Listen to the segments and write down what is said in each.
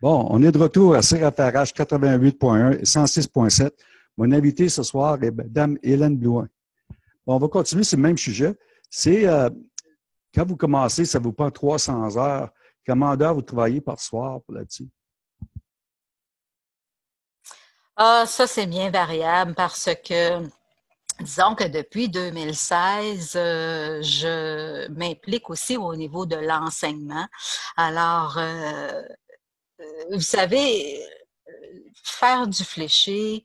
Bon, on est de retour à CRFRH 88.1 et 106.7. Mon invité ce soir est Mme Hélène Blouin. Bon, on va continuer sur le même sujet. C'est euh, quand vous commencez, ça vous prend 300 heures. Combien d'heures vous travaillez par soir là-dessus? Ah, ça, c'est bien variable parce que Disons que depuis 2016, euh, je m'implique aussi au niveau de l'enseignement. Alors, euh, vous savez, faire du fléché,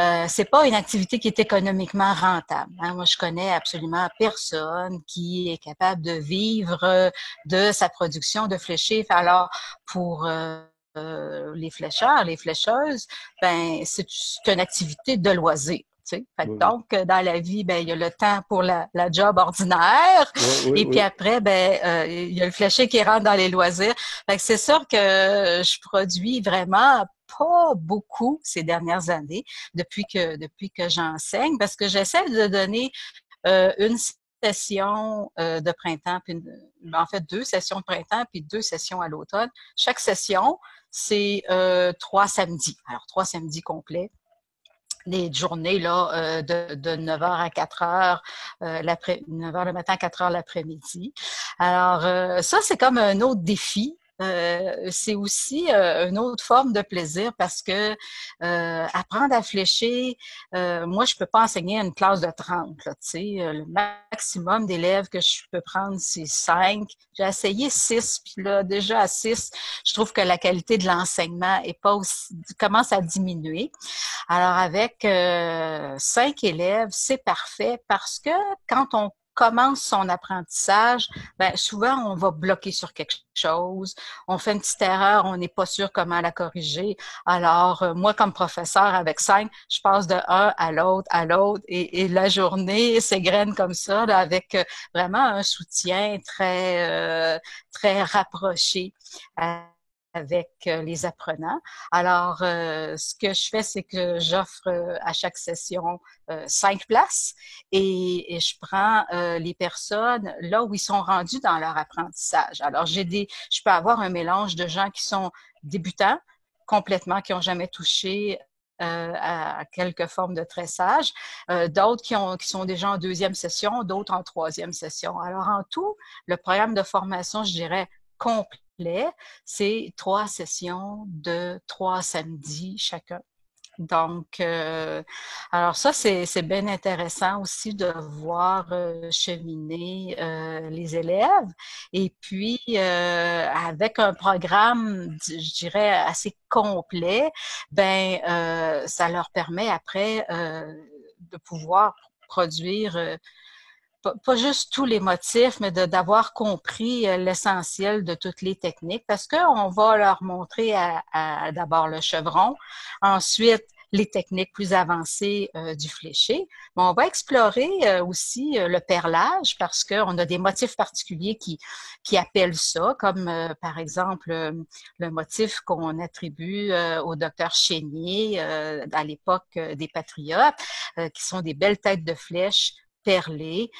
euh, c'est pas une activité qui est économiquement rentable. Hein. Moi, je connais absolument personne qui est capable de vivre de sa production de fléché. Alors, pour les flécheurs, les flécheuses, ben c'est une activité de loisir. Donc, dans la vie, ben, il y a le temps pour la, job ordinaire. et puis après, ben, euh, il y a le fléché qui rentre dans les loisirs. c'est sûr que je produis vraiment pas beaucoup ces dernières années depuis que depuis que j'enseigne parce que j'essaie de donner euh, une session euh, de printemps, puis en fait deux sessions de printemps puis deux sessions à l'automne. Chaque session, c'est trois samedis. Alors trois samedis complets les journées là, euh, de, de 9h à 4h, euh, 9h le matin, 4h l'après-midi. Alors, euh, ça, c'est comme un autre défi euh, c'est aussi euh, une autre forme de plaisir parce que euh, apprendre à flécher, moi, je peux pas enseigner une classe de 30. Là, le maximum d'élèves que je peux prendre, c'est 5. J'ai essayé 6, puis là, déjà à 6, je trouve que la qualité de l'enseignement est pas aussi commence à diminuer. Alors, avec 5 élèves, c'est parfait parce que quand on commence son apprentissage, ben souvent on va bloquer sur quelque chose, on fait une petite erreur, on n'est pas sûr comment la corriger. Alors euh, moi comme professeur avec cinq, je passe de un à l'autre à l'autre et, la journée s'égrène comme ça avec euh, vraiment un soutien très euh, très rapproché avec euh, les apprenants. Alors, euh, ce que je fais, c'est que j'offre euh, à chaque session cinq places et, je prends les personnes là où ils sont rendus dans leur apprentissage. Alors, j'ai des, je peux avoir un mélange de gens qui sont débutants complètement, qui n'ont jamais touché à quelques formes de tressage, d'autres qui, qui sont déjà en deuxième session, d'autres en troisième session. Alors, en tout, le programme de formation, je dirais, complet c'est trois sessions de trois samedis chacun. Donc, euh, alors ça, c'est bien intéressant aussi de voir euh, cheminer euh, les élèves. Et puis, avec un programme, je dirais, assez complet, ben, ça leur permet après de pouvoir produire pas, juste tous les motifs, mais d'avoir compris euh, l'essentiel de toutes les techniques, parce qu'on va leur montrer à, d'abord le chevron, ensuite les techniques plus avancées euh, du fléché. Mais on va explorer euh, aussi le perlage parce qu'on a des motifs particuliers qui, qui appellent ça, comme par exemple le motif qu'on attribue au docteur Chénier à l'époque des Patriotes, qui sont des belles têtes de flèches perlée,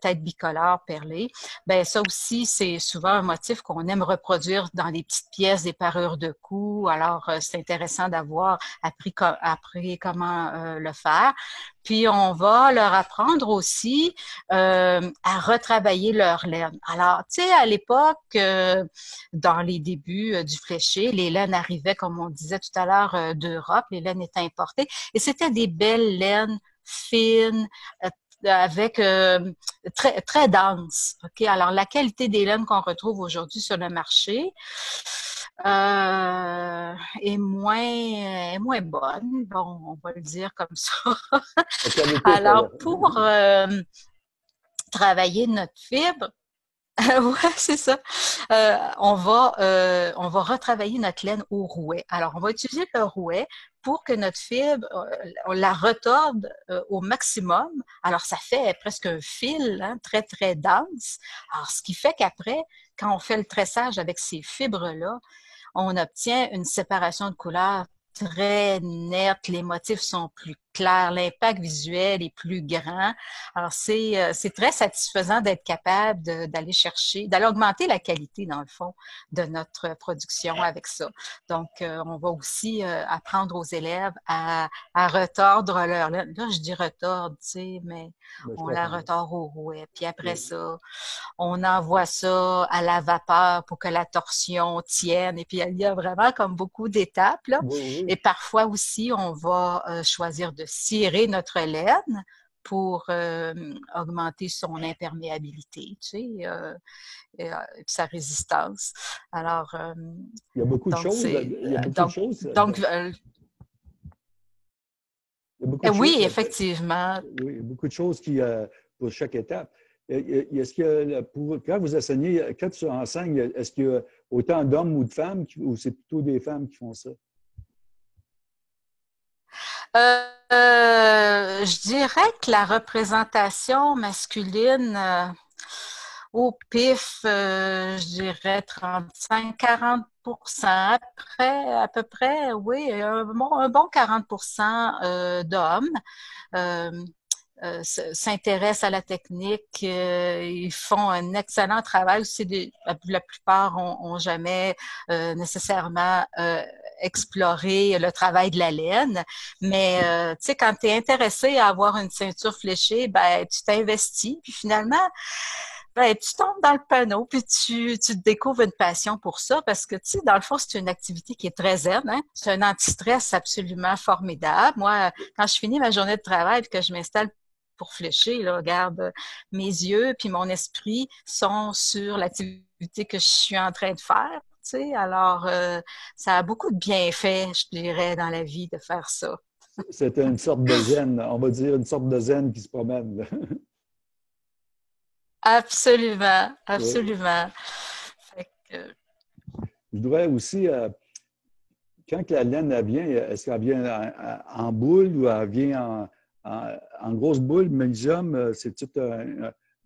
tête bicolore perlée, ben ça aussi, c'est souvent un motif qu'on aime reproduire dans des petites pièces, des parures de coups. Alors, euh, c'est intéressant d'avoir appris, appris comment euh, le faire. Puis, on va leur apprendre aussi euh, à retravailler leur laine. Alors, tu sais, à l'époque, dans les débuts du fléché, les laines arrivaient, comme on disait tout à l'heure, d'Europe. Les laines étaient importées. Et c'était des belles laines fines, avec euh, très très dense. Ok, alors la qualité des laines qu'on retrouve aujourd'hui sur le marché euh, est moins est moins bonne. Bon, on va le dire comme ça. alors pour euh, travailler notre fibre, ouais, c'est ça. Euh, on va euh, on va retravailler notre laine au rouet. Alors, on va utiliser le rouet pour que notre fibre, euh, on la retorde au maximum. Alors, ça fait presque un fil hein, très, très dense. Alors, ce qui fait qu'après, quand on fait le tressage avec ces fibres-là, on obtient une séparation de couleurs très nette. Les motifs sont plus clair, l'impact visuel est plus grand. Alors, c'est, euh, c'est très satisfaisant d'être capable d'aller chercher, d'aller augmenter la qualité, dans le fond, de notre production avec ça. Donc, euh, on va aussi euh, apprendre aux élèves à, à retordre leur... Là, je dis retordre, tu sais, mais ben, on la retord au rouet. Puis après ça, on envoie ça à la vapeur pour que la torsion tienne. Et puis, il y a vraiment comme beaucoup d'étapes. Là. Et parfois aussi, on va choisir de cirer notre laine pour euh, augmenter son imperméabilité, tu sais, euh, et, sa résistance. Alors, il y a beaucoup de choses. Il y a beaucoup donc, de choses. Donc, oui, effectivement. Oui, il y a beaucoup de choses qui, euh, pour chaque étape. Est-ce que, quand vous enseignez, quand tu enseignes, est-ce qu'il y a autant d'hommes ou de femmes ou c'est plutôt des femmes qui font ça? Euh, je dirais que la représentation masculine euh, au PIF, euh, je dirais 35-40% après, à peu près, oui, un bon, un bon 40% d'hommes. Euh, s'intéressent à la technique. Euh, ils font un excellent travail. Aussi, la plupart ont, jamais euh, nécessairement exploré le travail de la laine. Mais tu sais, quand tu es intéressé à avoir une ceinture fléchée, ben tu t'investis. Puis finalement, ben, tu tombes dans le panneau, puis tu, tu découvres une passion pour ça, parce que, tu sais, dans le fond, c'est une activité qui est très zen. Hein? C'est un anti-stress absolument formidable. Moi, quand je finis ma journée de travail et que je m'installe pour flécher. Là, regarde, mes yeux puis mon esprit sont sur l'activité que je suis en train de faire. Tu sais, alors, euh, ça a beaucoup de bienfaits, je dirais, dans la vie de faire ça. C'est une sorte de zen, on va dire une sorte de zen qui se promène. absolument, absolument. Je voudrais aussi, euh, quand la laine vient, est-ce qu'elle vient en, en, boule ou elle vient en, en, grosse boule, magnésium, euh, c'est tout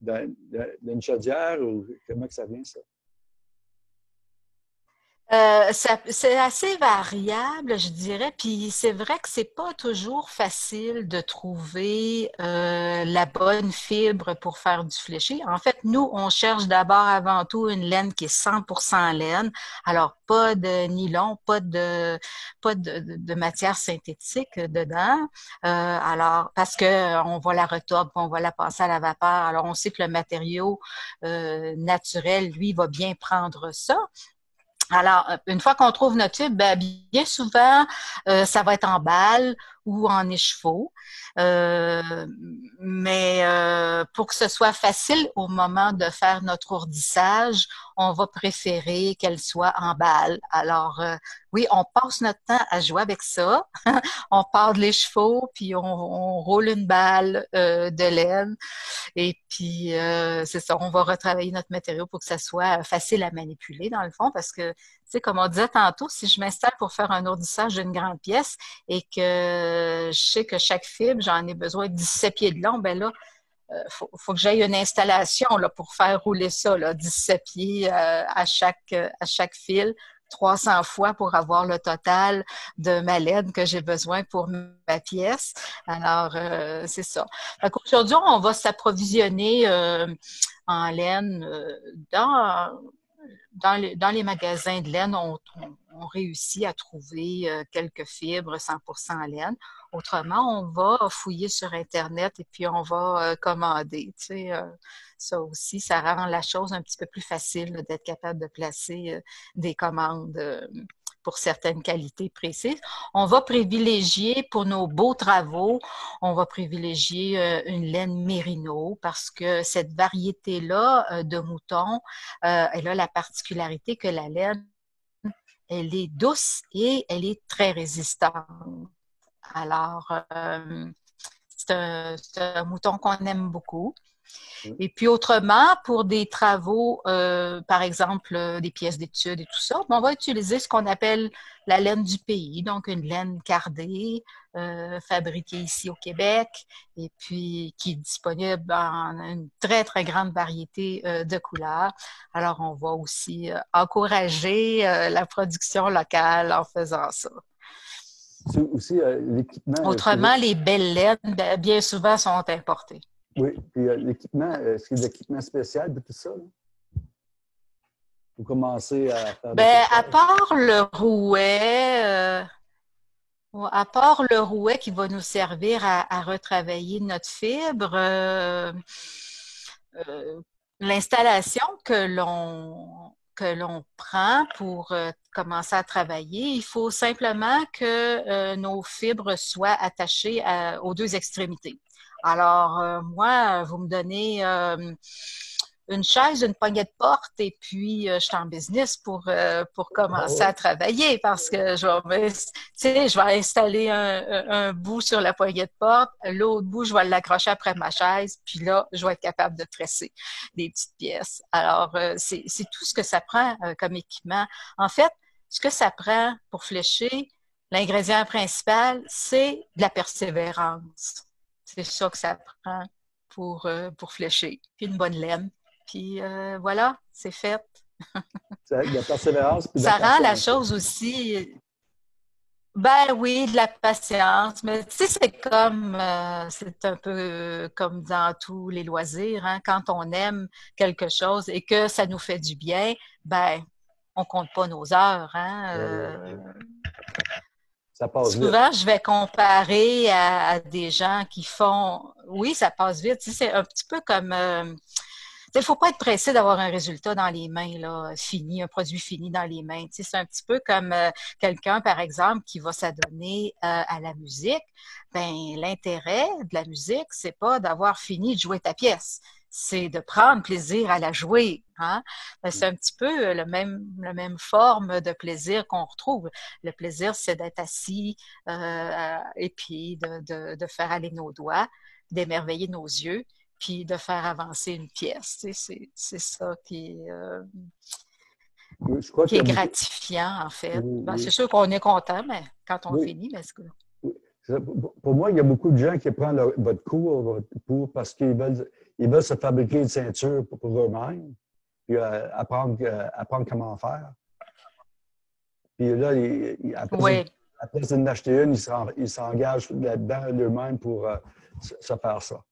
d'une chaudière ou comment que ça vient, ça? Euh, c'est assez variable, je dirais. Puis c'est vrai que c'est pas toujours facile de trouver euh, la bonne fibre pour faire du fléché. En fait, nous, on cherche d'abord avant tout une laine qui est 100% laine. Alors pas de nylon, pas de pas de, matière synthétique dedans. Euh, alors parce que on va la retordre, on va la passer à la vapeur. Alors on sait que le matériau naturel, lui, va bien prendre ça. Alors, euh, une fois qu'on trouve notre tube, ben, bien souvent, euh, ça va être en balle ou en écheveau. Euh, mais euh, pour que ce soit facile au moment de faire notre ourdissage, on va préférer qu'elle soit en balle. Alors, euh, oui, on passe notre temps à jouer avec ça. on part de les chevaux, puis on, on roule une balle de laine. Et puis, c'est ça, on va retravailler notre matériau pour que ça soit facile à manipuler, dans le fond, parce que, comme on disait tantôt, si je m'installe pour faire un ourdissage d'une grande pièce et que je sais que chaque fibre, j'en ai besoin de 17 pieds de long, ben là, il euh, faut, que j'aille une installation là, pour faire rouler ça, là, 17 pieds euh, à, chaque, à chaque fil, 300 fois pour avoir le total de ma laine que j'ai besoin pour ma pièce. Alors, euh, c'est ça. Aujourd'hui, on va s'approvisionner en laine dans dans les, magasins de laine, on, on, réussit à trouver euh, quelques fibres 100% laine. Autrement, on va fouiller sur Internet et puis on va euh, commander. Tu sais, euh, ça aussi, ça rend la chose un petit peu plus facile d'être capable de placer des commandes pour certaines qualités précises. On va privilégier pour nos beaux travaux, on va privilégier euh, une laine mérino parce que cette variété-là euh, de mouton, euh, elle a la particularité que la laine, elle est douce et elle est très résistante. Alors, c'est un, mouton qu'on aime beaucoup. Et puis autrement, pour des travaux, euh, par exemple euh, des pièces d'études et tout ça, on va utiliser ce qu'on appelle la laine du pays, donc une laine cardée, euh, fabriquée ici au Québec, et puis qui est disponible en une très, très grande variété de couleurs. Alors, on va aussi encourager la production locale en faisant ça. c'est aussi l'équipement. Autrement, les belles laines, ben, bien souvent, sont importées. Oui, puis l'équipement, est-ce qu'il y a de l'équipement spécial de tout ça? Vous commencez à faire. Ben, à part le rouet, à part le rouet qui va nous servir à, retravailler notre fibre, l'installation que l'on que l'on prend pour euh, commencer à travailler. Il faut simplement que euh, nos fibres soient attachées aux deux extrémités. Alors, euh, moi, vous me donnez une chaise, une poignée de porte, et puis euh, je suis en business pour, euh, pour commencer à travailler parce que je vais, je vais installer un, un, bout sur la poignée de porte, l'autre bout, je vais l'accrocher après ma chaise, puis là, je vais être capable de tresser des petites pièces. Alors, euh, c'est tout ce que ça prend comme équipement. En fait, ce que ça prend pour flécher, l'ingrédient principal, c'est de la persévérance. C'est ça que ça prend pour, pour flécher. Puis une bonne laine. Puis euh, voilà, c'est fait. la persévérance. ça rend la chose aussi. Ben oui, de la patience. Mais tu sais, c'est comme, euh, c'est un peu comme dans tous les loisirs. Hein. Quand on aime quelque chose et que ça nous fait du bien, ben, on compte pas nos heures. Hein. Euh, ça passe souvent, je vais comparer à, des gens qui font. Oui, ça passe vite. Tu sais, c'est un petit peu comme il ne faut pas être pressé d'avoir un résultat dans les mains, là, fini, un produit fini dans les mains. c'est un petit peu comme euh, quelqu'un, par exemple, qui va s'adonner euh, à la musique. Ben, l'intérêt de la musique, c'est pas d'avoir fini de jouer ta pièce c'est de prendre plaisir à la jouer. Hein? Ben, c'est un petit peu le même, la même forme de plaisir qu'on retrouve. Le plaisir, c'est d'être assis euh, et puis de, de, de, faire aller nos doigts, d'émerveiller nos yeux puis de faire avancer une pièce. C'est ça qui est, euh, qui est gratifiant, en fait. Ben, c'est sûr qu'on est content, mais quand on finit, mais que... Pour moi, il y a beaucoup de gens qui prennent votre cours pour, parce qu'ils veulent, ils veulent se fabriquer une ceinture pour, eux-mêmes, puis euh, apprendre, euh, apprendre comment faire. Puis là, ils, après, oui. après d'en acheter une, ils s'engagent là-dedans eux-mêmes pour se faire ça.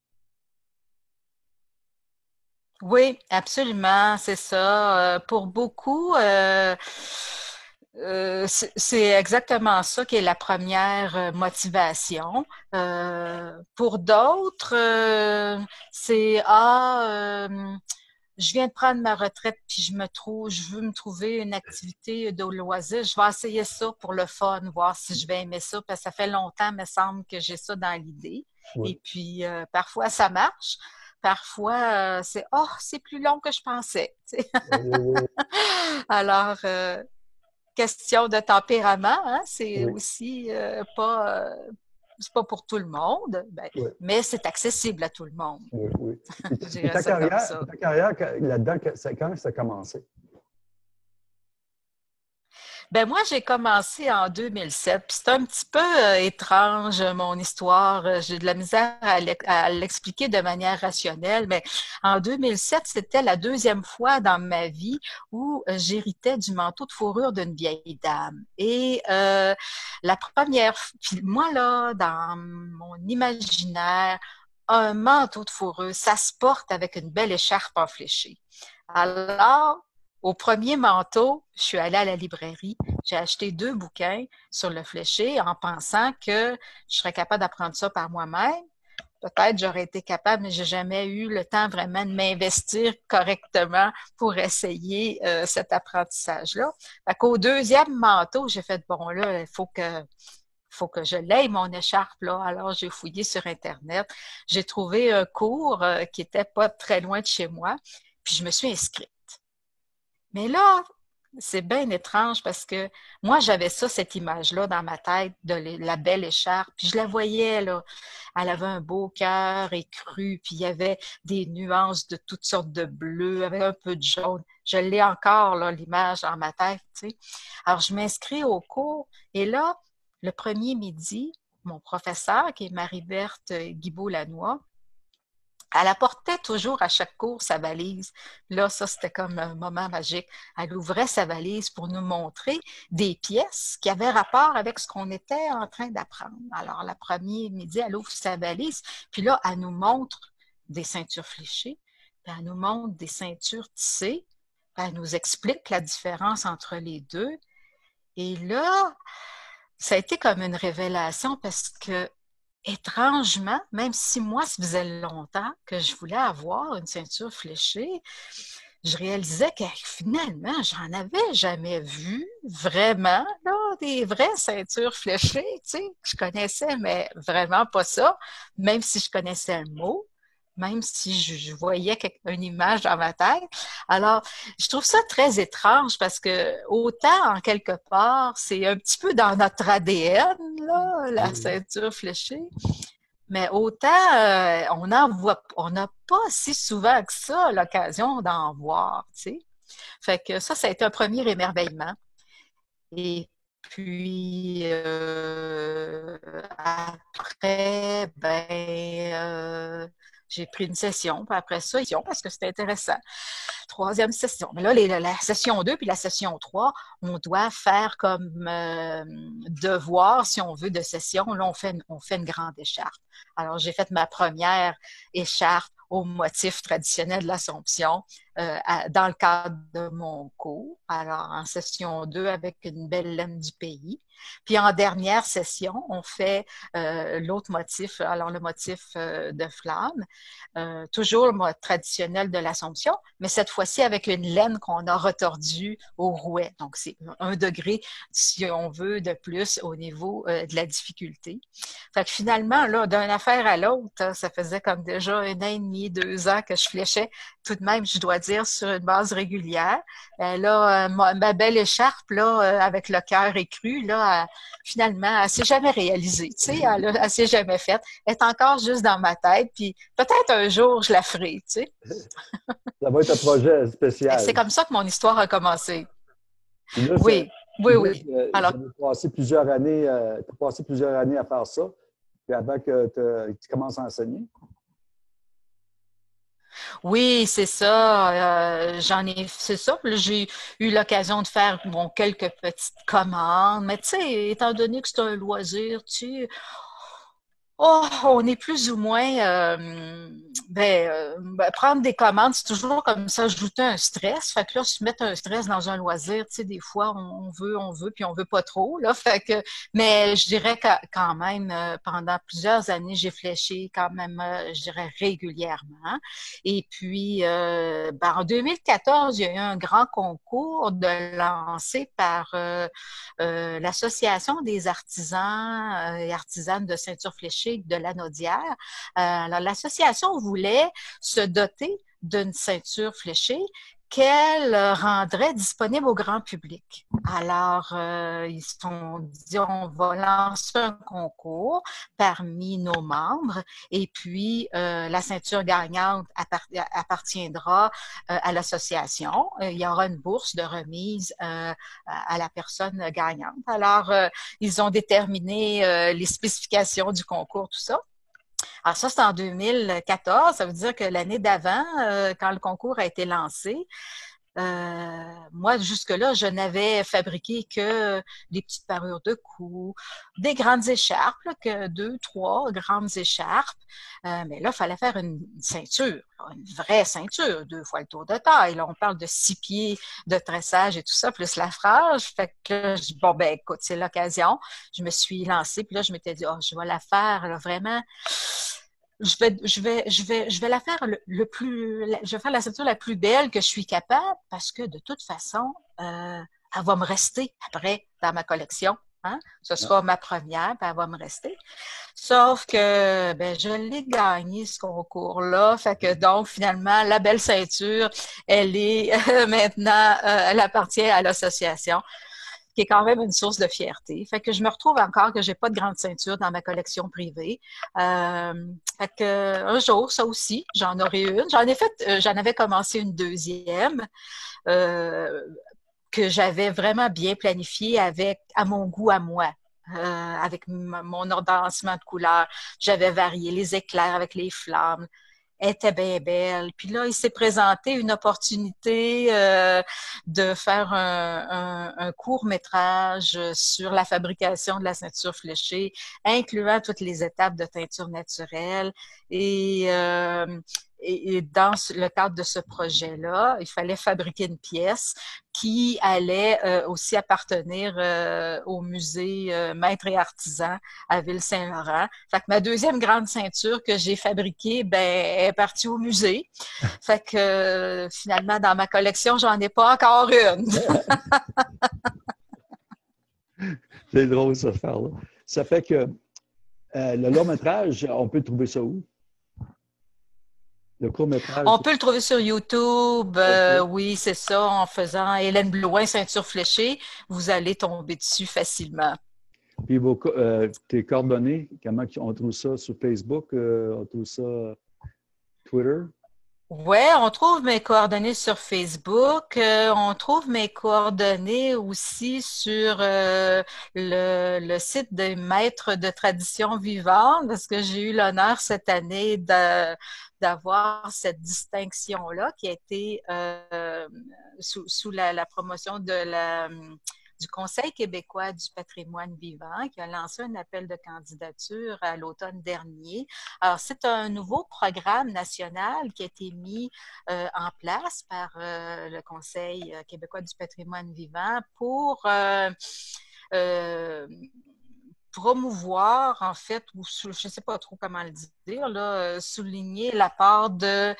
Oui, absolument, c'est ça. Euh, pour beaucoup, euh, euh, c'est exactement ça qui est la première motivation. pour d'autres, c'est ah, je viens de prendre ma retraite puis je me trouve, je veux me trouver une activité de loisir. Je vais essayer ça pour le fun, voir si je vais aimer ça parce que ça fait longtemps, me semble que j'ai ça dans l'idée. Et puis parfois ça marche parfois, euh, c'est Oh, c'est plus long que je pensais. Alors, euh, question de tempérament, hein, c'est aussi euh, pas. c'est pas pour tout le monde, ben, mais c'est accessible à tout le monde. Oui, oui. ta, carrière, ta carrière là-dedans, quand ça a commencé? Ben moi, j'ai commencé en 2007. Puis c'est un petit peu euh, étrange, mon histoire. Euh, j'ai de la misère à l'expliquer de manière rationnelle. Mais en 2007, c'était la deuxième fois dans ma vie où euh, j'héritais du manteau de fourrure d'une vieille dame. Et la première, moi, là, dans mon imaginaire, un manteau de fourrure, ça se porte avec une belle écharpe enfléchée. Alors, au premier manteau, je suis allée à la librairie, j'ai acheté deux bouquins sur le fléché en pensant que je serais capable d'apprendre ça par moi-même. Peut-être j'aurais été capable, mais j'ai jamais eu le temps vraiment de m'investir correctement pour essayer euh, cet apprentissage-là. Au deuxième manteau, j'ai fait bon là, il faut que faut que je l'aie mon écharpe là. Alors j'ai fouillé sur internet, j'ai trouvé un cours euh, qui était pas très loin de chez moi, puis je me suis inscrite. Mais là, c'est bien étrange parce que moi, j'avais ça, cette image-là dans ma tête de la belle écharpe. Puis je la voyais, là. Elle avait un beau cœur écru, puis il y avait des nuances de toutes sortes de bleu, avec un peu de jaune. Je l'ai encore, là, l'image dans ma tête, tu. Alors, je m'inscris au cours et là, le premier midi, mon professeur, qui est Marie-Berthe Guibault-Lannoy, Elle apportait toujours à chaque cours sa valise. Là, ça, c'était comme un moment magique. Elle ouvrait sa valise pour nous montrer des pièces qui avaient rapport avec ce qu'on était en train d'apprendre. Alors, la première midi, elle ouvre sa valise, puis là, elle nous montre des ceintures fléchées, elle nous montre des ceintures tissées, elle nous explique la différence entre les deux. Et là, ça a été comme une révélation parce que étrangement, même si moi, ça faisait longtemps que je voulais avoir une ceinture fléchée, je réalisais que finalement, j'en avais jamais vu vraiment, là, des vraies ceintures fléchées, tu sais. Je connaissais, mais vraiment pas ça, même si je connaissais le mot même si je, voyais une image dans ma tête. Alors, je trouve ça très étrange parce que autant, en quelque part, c'est un petit peu dans notre ADN, là, la ceinture fléchée, mais autant euh, on n'en voit, on n'a pas si souvent que ça l'occasion d'en voir, tu sais. Fait que ça, ça a été un premier émerveillement. Et puis euh, après, ben euh, j'ai pris une session, puis après ça, parce que c'était intéressant. Troisième session. Mais là, la session 2 puis la session 3, on doit faire comme euh, devoir, si on veut, de session. Là, on fait une grande écharpe. Alors, j'ai fait ma première écharpe au motif traditionnel de l'Assomption euh, dans le cadre de mon cours. Alors, en session 2, avec une belle laine du pays. Puis en dernière session, on fait euh, l'autre motif, alors le motif euh, de flamme, toujours le mode traditionnel de l'Assomption, mais cette fois-ci avec une laine qu'on a retordue au rouet. Donc c'est un degré, si on veut, de plus au niveau de la difficulté. Fait finalement, là, d'une affaire à l'autre, ça faisait comme déjà un an et demi, deux ans que je fléchais tout de même, je dois dire, sur une base régulière. là, ma, ma, belle écharpe, là, avec le cœur écru, là, finalement, elle s'est jamais réalisée, tu sais, elle, ne s'est jamais faite. Elle est encore juste dans ma tête, puis peut-être un jour, je la ferai, tu sais. Ça va être un projet spécial. C'est comme ça que mon histoire a commencé. oui, oui, oui. Euh, Alors, tu as passé plusieurs années, euh, passé plusieurs années à faire ça, puis avant que tu commences à enseigner. Oui, c'est ça. Euh, j'en ai, c'est ça. J'ai eu l'occasion de faire bon, quelques petites commandes, mais tu sais, étant donné que c'est un loisir, tu Oh, on est plus ou moins, euh, ben, euh, ben, prendre des commandes, c'est toujours comme ça, ajouter un stress. Fait que là, se mettre un stress dans un loisir, tu sais, des fois, on, veut, on veut, puis on veut pas trop, là. Fait que, mais je dirais quand même, euh, pendant plusieurs années, j'ai fléché quand même, je dirais, régulièrement. Et puis, ben, en 2014, il y a eu un grand concours de lancé par l'Association des artisans et artisanes de ceinture fléchée de la Naudière. Euh, alors, l'association voulait se doter d'une ceinture fléchée qu'elle rendrait disponible au grand public. Alors, euh, ils se sont dit, on va lancer un concours parmi nos membres et puis euh, la ceinture gagnante appartiendra à l'association. il y aura une bourse de remise à la personne gagnante. Alors, ils ont déterminé les spécifications du concours, tout ça. Alors ça, c'est en 2014. Ça veut dire que l'année d'avant, euh, quand le concours a été lancé, euh, moi, jusque-là, je n'avais fabriqué que des petites parures de cou, des grandes écharpes, que deux, trois grandes écharpes. Euh, mais là, il fallait faire une, ceinture, une vraie ceinture, deux fois le tour de taille. Là, on parle de six pieds de tressage et tout ça, plus la frage. Fait que je bon, ben écoute, c'est l'occasion. Je me suis lancée, puis là, je m'étais dit, oh, je vais la faire, vraiment je vais, je vais, je vais, je vais la faire le, plus, je vais faire la ceinture la plus belle que je suis capable parce que de toute façon, euh, elle va me rester après dans ma collection. Hein? Ce sera ma première, puis elle va me rester. Sauf que ben, je l'ai gagné ce concours-là. Fait que donc, finalement, la belle ceinture, elle est maintenant, euh, elle appartient à l'association qui est quand même une source de fierté. Fait que je me retrouve encore que j'ai pas de grande ceinture dans ma collection privée. Euh, fait que un jour, ça aussi, j'en aurai une. J'en ai fait, euh, j'en avais commencé une deuxième. Euh, que j'avais vraiment bien planifié avec à mon goût à moi. Avec mon ordonnancement de couleurs. J'avais varié les éclairs avec les flammes, était bien belle. Puis là, il s'est présenté une opportunité de faire un, court métrage sur la fabrication de la ceinture fléchée, incluant toutes les étapes de teinture naturelle. Et et, dans le cadre de ce projet-là, il fallait fabriquer une pièce qui allait euh, aussi appartenir euh, au musée euh, Maître et Artisan à Ville-Saint-Laurent. Fait que ma deuxième grande ceinture que j'ai fabriquée, ben, est partie au musée. Fait que finalement, dans ma collection, j'en ai pas encore une. C'est drôle, ça, faire là. Ça fait que le long métrage, on peut trouver ça où? On peut le trouver sur YouTube. Euh, oui, c'est ça. En faisant Hélène Blouin, ceinture fléchée, vous allez tomber dessus facilement. Puis vos, euh, tes coordonnées, comment on trouve ça sur Facebook? Euh, on trouve ça Twitter? Oui, on trouve mes coordonnées sur Facebook. on trouve mes coordonnées aussi sur le, le, site des maîtres de tradition vivante parce que j'ai eu l'honneur cette année d'avoir cette distinction-là qui a été euh, sous, la, promotion de la, du Conseil québécois du patrimoine vivant qui a lancé un appel de candidature à l'automne dernier. Alors, c'est un nouveau programme national qui a été mis euh, en place par euh, le Conseil québécois du patrimoine vivant pour promouvoir, en fait, ou je ne sais pas trop comment le dire, là, euh, souligner la part de,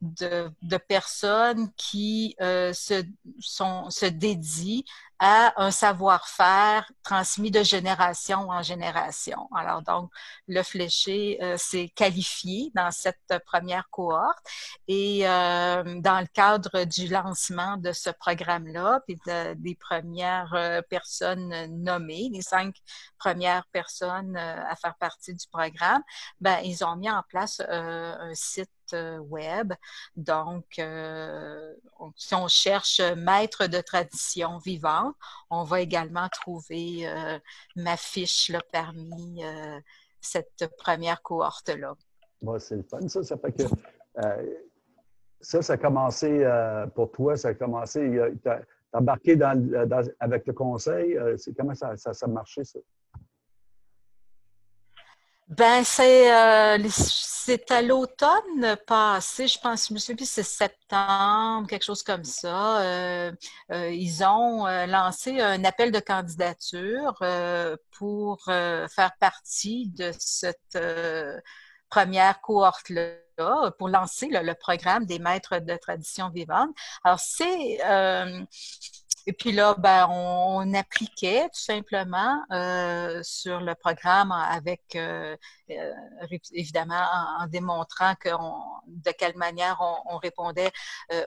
de, personnes qui euh, se, sont, se dédient à un savoir-faire transmis de génération en génération. Alors donc, le fléché euh, s'est qualifié dans cette première cohorte et dans le cadre du lancement de ce programme-là, puis des premières personnes nommées, les cinq premières personnes à faire partie du programme, ben ils mis en place un site euh, web. Donc, euh, si on cherche maître de tradition vivante, on va également trouver euh, ma fiche là, parmi cette première cohorte-là. c'est le fun, ça. Ça fait que ça, ça a commencé pour toi, ça a commencé, tu as, embarqué avec le conseil. comment ça, ça, ça a marché, ça? Ben, c'est euh, c'est à l'automne passé, je pense, je me souviens c'est septembre, quelque chose comme ça. Euh, euh, ils ont lancé un appel de candidature pour faire partie de cette première cohorte-là, pour lancer le, programme des maîtres de tradition vivante. Alors, c'est et puis là, ben, on, appliquait tout simplement euh, sur le programme avec, euh, évidemment, en, démontrant que de quelle manière on, répondait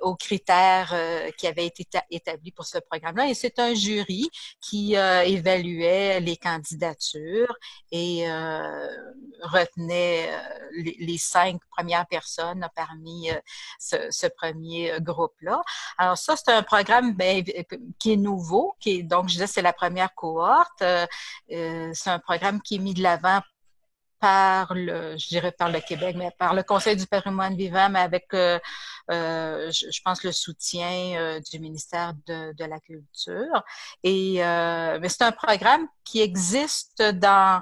aux critères qui avaient été établis pour ce programme-là. Et c'est un jury qui évaluait les candidatures et retenait les, cinq premières personnes parmi ce, ce, premier groupe-là. Alors ça, c'est un programme ben, qui est nouveau, qui est, donc je disais c'est la première cohorte. Euh, euh, c'est un programme qui est mis de l'avant par le, je dirais par le Québec, mais par le Conseil du patrimoine vivant, mais avec, euh, je, pense, le soutien du ministère de, de, la Culture. Et mais c'est un programme qui existe dans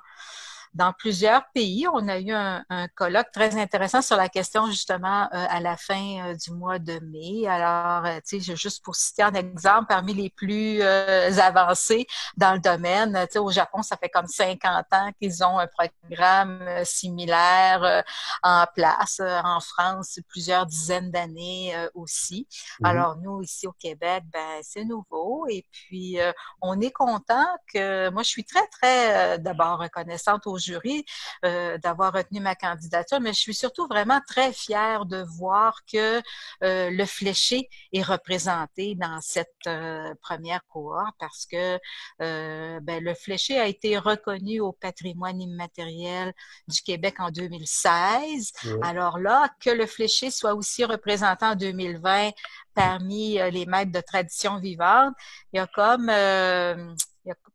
dans plusieurs pays. On a eu un, colloque très intéressant sur la question justement euh, à la fin euh, du mois de mai. Alors, euh, tu sais, juste pour citer un exemple, parmi les plus avancés dans le domaine, tu sais, au Japon, ça fait comme 50 ans qu'ils ont un programme similaire en place. En France, plusieurs dizaines d'années aussi. Mhm. Alors, nous, ici au Québec, ben, c'est nouveau. Et puis, on est content que, moi, je suis très, très d'abord reconnaissante aux jury euh, d'avoir retenu ma candidature, mais je suis surtout vraiment très fière de voir que euh, le fléché est représenté dans cette euh, première cohorte parce que ben, le fléché a été reconnu au patrimoine immatériel du Québec en 2016. Alors là, que le fléché soit aussi représenté en 2020 parmi les maîtres de tradition vivante, il y a comme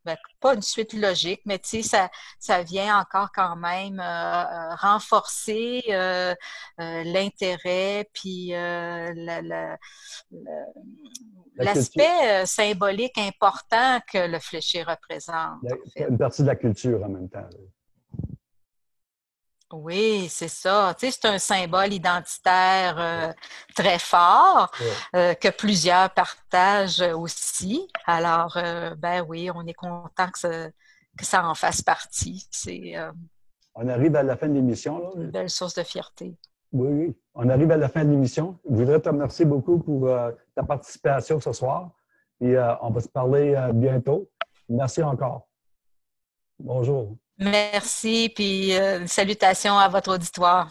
ben, pas une suite logique, mais tu sais, ça, ça vient encore quand même euh, renforcer l'intérêt puis l'aspect symbolique important que le fléché représente. Une partie de la culture en même temps. Oui, c'est ça. Tu sais, c'est un symbole identitaire euh, très fort euh, que plusieurs partagent aussi. Alors, euh, ben oui, on est content que ça, que ça en fasse partie. C'est on arrive à la fin de l'émission. Une belle source de fierté. Oui, oui. On arrive à la fin de l'émission. Je voudrais te remercier beaucoup pour ta participation ce soir. Et on va se parler bientôt. Merci encore. Bonjour. Merci, puis euh, salutations à votre auditoire.